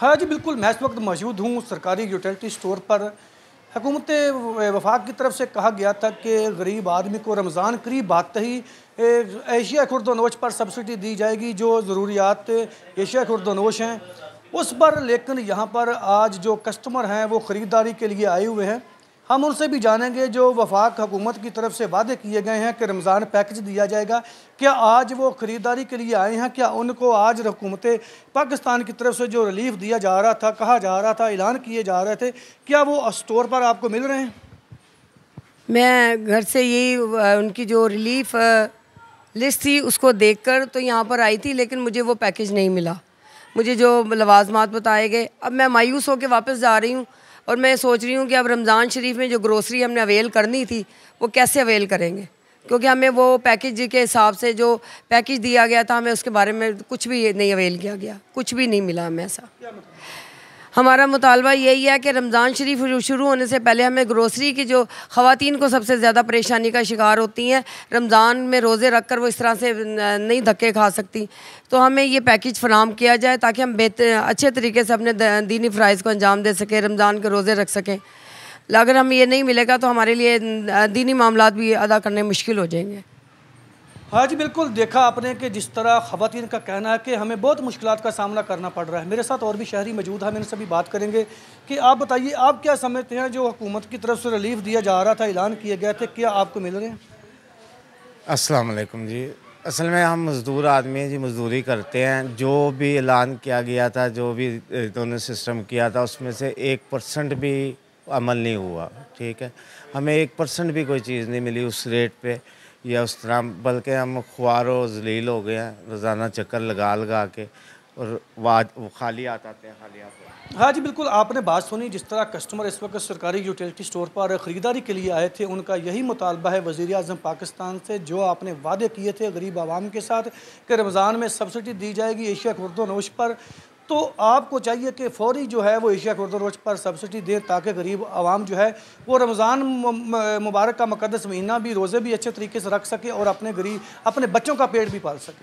हाँ जी, बिल्कुल, मैं इस वक्त मौजूद हूँ सरकारी यूटिलिटी स्टोर पर। हुकूमत वफाक की तरफ़ से कहा गया था कि गरीब आदमी को रमज़ान करीब बात ही एशिया खुर्दनोश पर सब्सिडी दी जाएगी, जो ज़रूरियात एशिया खुर्दनोश हैं। उस पर, लेकिन यहाँ पर आज जो कस्टमर हैं, वो ख़रीदारी के लिए आए हुए हैं। हम उनसे भी जानेंगे जो वफाक हुकूमत की तरफ़ से वादे किए गए हैं कि रमज़ान पैकेज दिया जाएगा। क्या आज वो ख़रीदारी के लिए आए हैं? क्या उनको आज हुकूमत पाकिस्तान की तरफ़ से जो रिलीफ दिया जा रहा था, कहा जा रहा था, ऐलान किए जा रहे थे, क्या वो स्टोर पर आपको मिल रहे हैं? मैं घर से यही उनकी जो रिलीफ लिस्ट थी उसको देखकर तो यहाँ पर आई थी, लेकिन मुझे वो पैकेज नहीं मिला। मुझे जो लवाजमात बताए गए, अब मैं मायूस होकर वापस जा रही हूँ। और मैं सोच रही हूँ कि अब रमज़ान शरीफ में जो ग्रोसरी हमने अवेल करनी थी, वो कैसे अवेल करेंगे? क्योंकि हमें वो पैकेज के हिसाब से जो पैकेज दिया गया था, हमें उसके बारे में कुछ भी नहीं अवेल किया गया, कुछ भी नहीं मिला हमें ऐसा। हमारा मुतालबा यही है कि रमज़ान शरीफ शुरू होने से पहले हमें ग्रोसरी की जो ख़वातीन को सबसे ज़्यादा परेशानी का शिकार होती हैं, रमज़ान में रोज़े रख कर वो इस तरह से नहीं धक्के खा सकती। तो हमें ये पैकेज फराम किया जाए ताकि हम बेहतर अच्छे तरीके से अपने दीनी फ़राइज़ को अंजाम दे सकें, रमज़ान के रोज़े रख सकें। अगर हमें ये नहीं मिलेगा तो हमारे लिए दीनी मामला भी अदा करने मुश्किल हो जाएँगे। हाँ जी, बिल्कुल देखा आपने कि जिस तरह ख़वान का कहना है कि हमें बहुत मुश्किल का सामना करना पड़ रहा है। मेरे साथ और भी शहरी मौजूद हैं है मैंने सभी बात करेंगे कि आप बताइए, आप क्या समझते हैं जो हुकूमत की तरफ़ से रिलीफ दिया जा रहा था, ऐलान किए गए थे, क्या आपको मिल रहे हैं? असलकुम जी। असल में हम मज़दूर आदमी जी, मज़दूरी करते हैं। जो भी ऐलान किया गया था, जो भी दोनों सिस्टम किया था, उसमें से एक परसेंट भी अमल नहीं हुआ, ठीक है? हमें एक परसेंट भी कोई चीज़ नहीं मिली उस रेट पे। या उस तरह, बल्कि हम खुआर जलील हो गए हैं, रोज़ाना चक्कर लगा लगा के, और वाज खाली आते हैं, खाली आते हाँ। जी, बिल्कुल, आपने बात सुनी, जिस तरह कस्टमर इस वक्त सरकारी यूटिलिटी स्टोर पर ख़रीदारी के लिए आए थे, उनका यही मुतालबा है वज़ी अजम पाकिस्तान से, जो आपने वादे किए थे गरीब आवाम के साथ, कि रमज़ान में सब्सिडी दी जाएगी एशिया खुर्दोनोश पर तो आपको चाहिए कि फौरी जो है वो एशिया खुर्द पर सब्सिडी दे ताकि गरीब आवाम जो है वो रमज़ान मुबारक का मुकदस महीना भी, रोज़े भी अच्छे तरीके से रख सके और अपने गरीब, अपने बच्चों का पेट भी पाल सके।